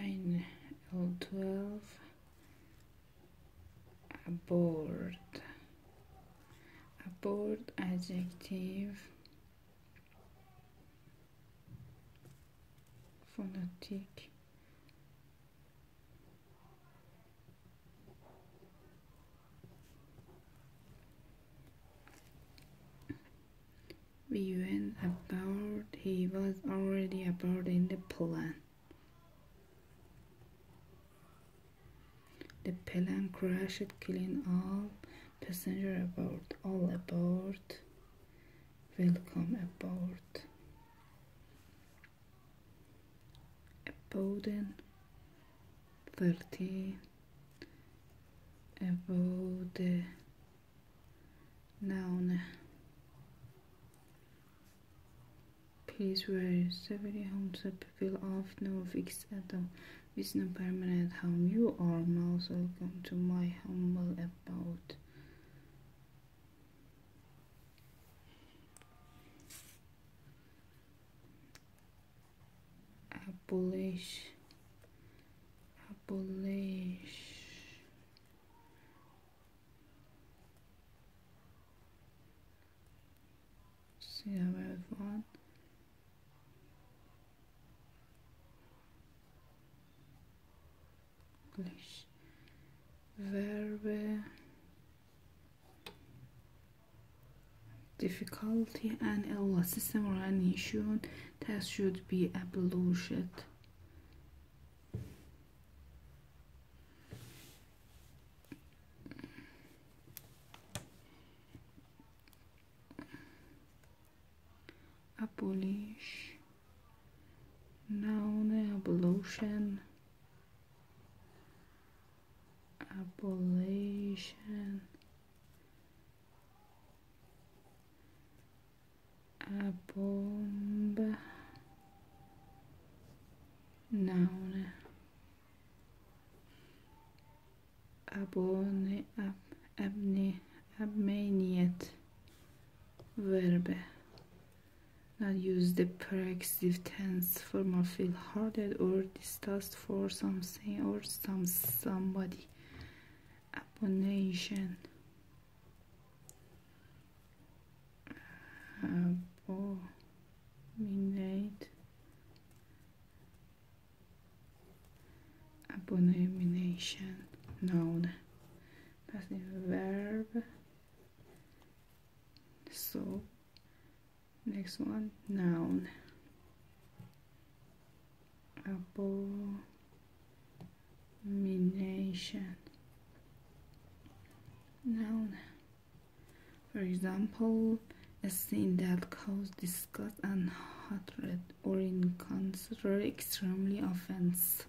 Fine. L12 aboard aboard adjective. Phonetic. We went aboard he was already aboard in the plane the plane crashed killing all passenger aboard all aboard. Welcome aboard. 30 about the noun Please were 70 homes of people of no fixed abode with no permanent home. You are most welcome to my humble abode. abolish abolish see about one English verb difficulty and illness. System or an issue. That should be abolished abolish. Noun abolition abolition abomb. Noun. Abone ab abne abmaniet verb. Not use the passive tense form of feel hearted or disgust for something or some somebody abomination abominate. Abomination. Noun. Passive verb. So next one noun. Abomination noun. For example a sin that causes disgust and hatred or in considered extremely offense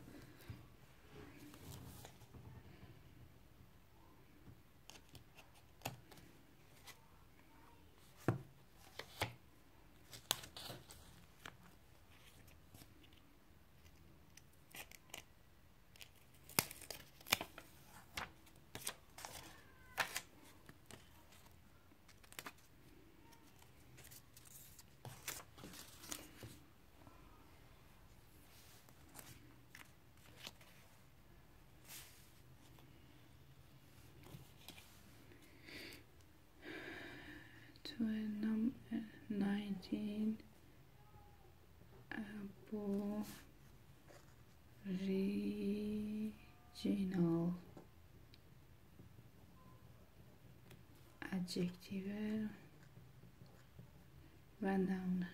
number 19 aboriginal adjective. Noun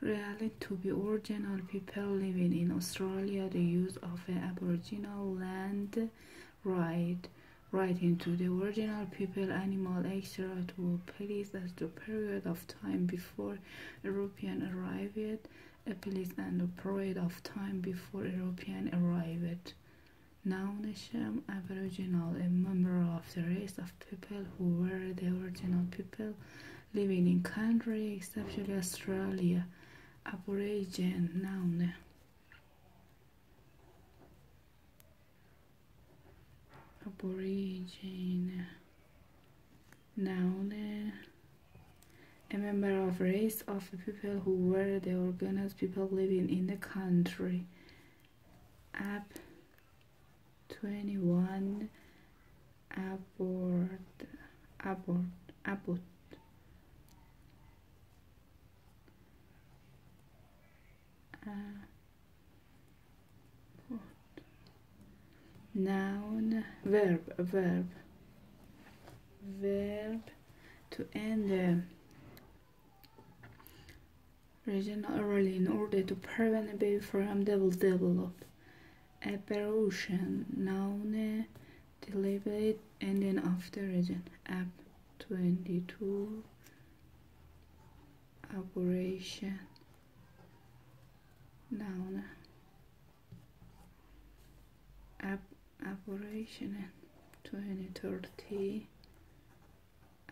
Really, to be original people living in Australia, the use of an Aboriginal land right right into the original people animal etc to place as the period of time before European arrived a place and a period of time before European arrived. Now Nation Aboriginal a member of the race of people who were the original people living in country especially Australia. Aborigine noun aborigine noun a member of race of people who were the organized people living in the country. App 21 abort abort abort uh, noun verb verb. Verb to end the regional early in order to prevent a baby from double develop abortion noun deliberate ending after region. App 22 abortion noun. App abortion 2030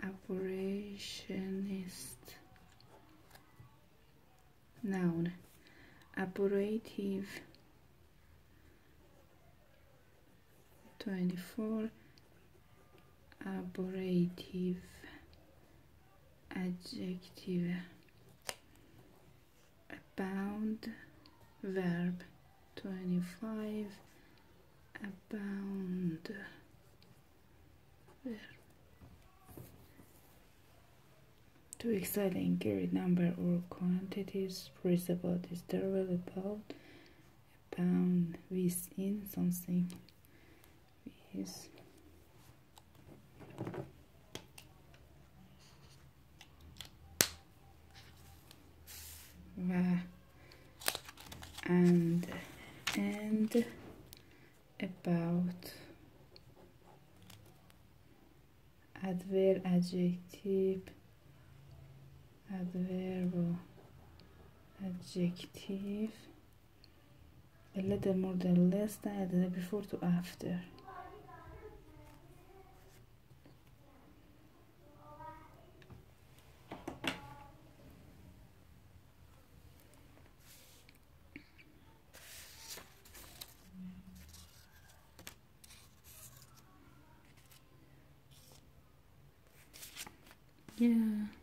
abortionist. Noun. Abortive. 24 abortive. Adjective. Abound verb. 25 abound. Verb to excite the increased number or quantities principle is derived about abound within something. Is and and about adverb adjective. Adverb adjective. A little more than less than before to after Yeah.